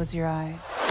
close your eyes.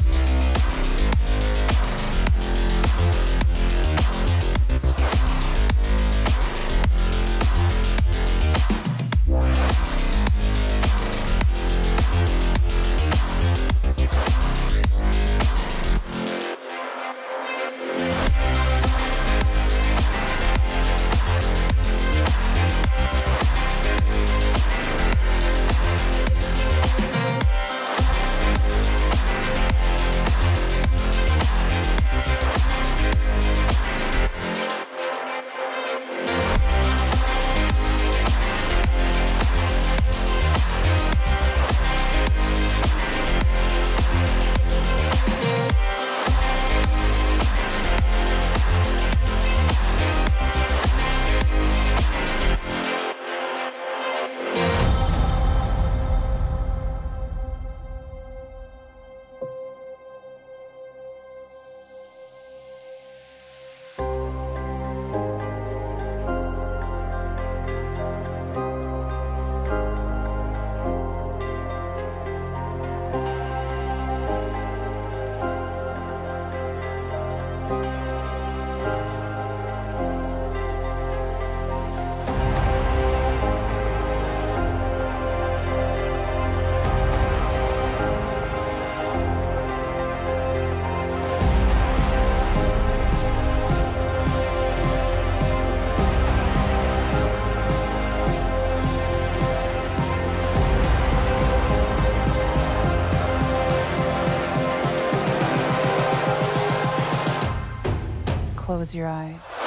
Close your eyes.